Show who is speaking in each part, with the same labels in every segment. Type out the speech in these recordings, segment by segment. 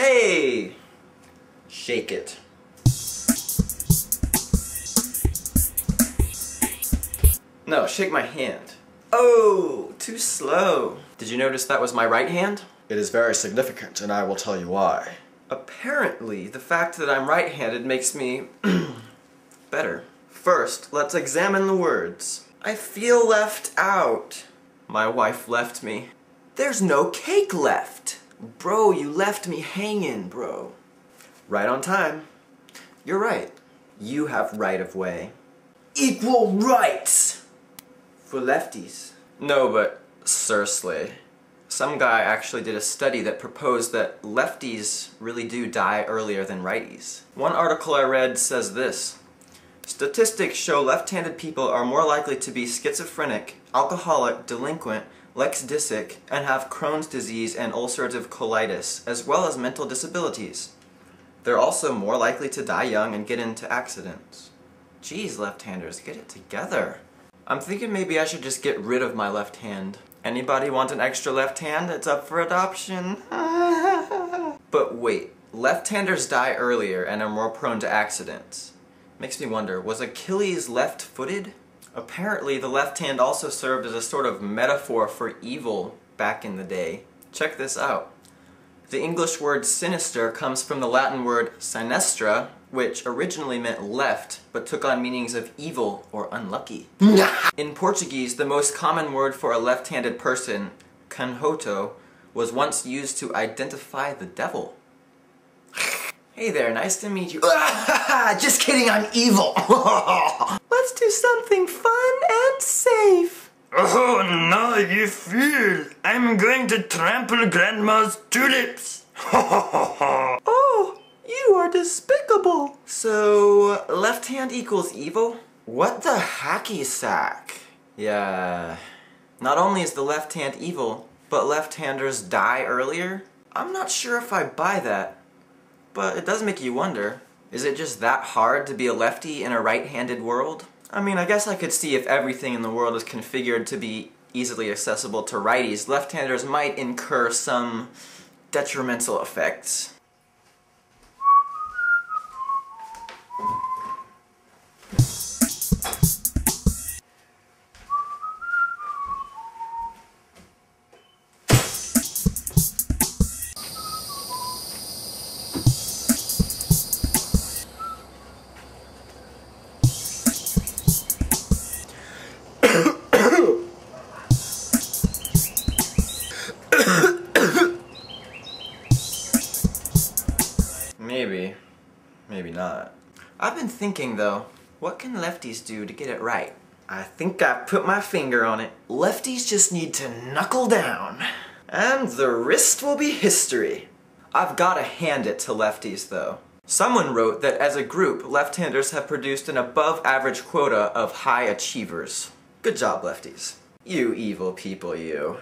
Speaker 1: Hey! Shake it. No, shake my hand. Oh, too slow. Did you notice that was my right hand?
Speaker 2: It is very significant, and I will tell you why.
Speaker 1: Apparently, the fact that I'm right-handed makes me better. First, let's examine the words. I feel left out. My wife left me. There's no cake left. Bro, you left me hanging, bro. Right on time. You're right. You have right of way. Equal rights! For lefties. No, but seriously. Some guy actually did a study that proposed that lefties really do die earlier than righties. One article I read says this. Statistics show left-handed people are more likely to be schizophrenic, alcoholic, delinquent, lexdisic, and have Crohn's disease and ulcerative colitis, as well as mental disabilities. They're also more likely to die young and get into accidents. Geez, left-handers, get it together. I'm thinking maybe I should just get rid of my left hand. Anybody want an extra left hand? It's up for adoption. but wait, left-handers die earlier and are more prone to accidents. Makes me wonder, was Achilles left-footed? Apparently, the left hand also served as a sort of metaphor for evil back in the day. Check this out. The English word sinister comes from the Latin word sinistra, which originally meant left, but took on meanings of evil or unlucky. In Portuguese, the most common word for a left-handed person, canhoto, was once used to identify the devil. Hey there, nice to meet you.
Speaker 2: Just kidding, I'm evil!
Speaker 1: Let's do something fun and safe.
Speaker 3: Oh, now you fool! I'm going to trample Grandma's tulips!
Speaker 1: oh, you are despicable. So, left hand equals evil? What the hacky sack? Yeah. Not only is the left hand evil, but left-handers die earlier? I'm not sure if I buy that, but it does make you wonder. Is it just that hard to be a lefty in a right-handed world? I mean, I guess I could see if everything in the world is configured to be easily accessible to righties, left-handers might incur some detrimental effects. Maybe not. I've been thinking though, what can lefties do to get it right? I think I put my finger on it. Lefties just need to knuckle down. And the wrist will be history. I've gotta hand it to lefties though. Someone wrote that as a group, left-handers have produced an above average quota of high achievers. Good job, lefties. You evil people, you.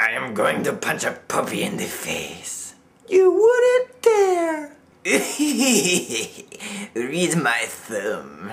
Speaker 3: I am going to punch a puppy in the face.
Speaker 1: You wouldn't dare!
Speaker 3: Read my thumb.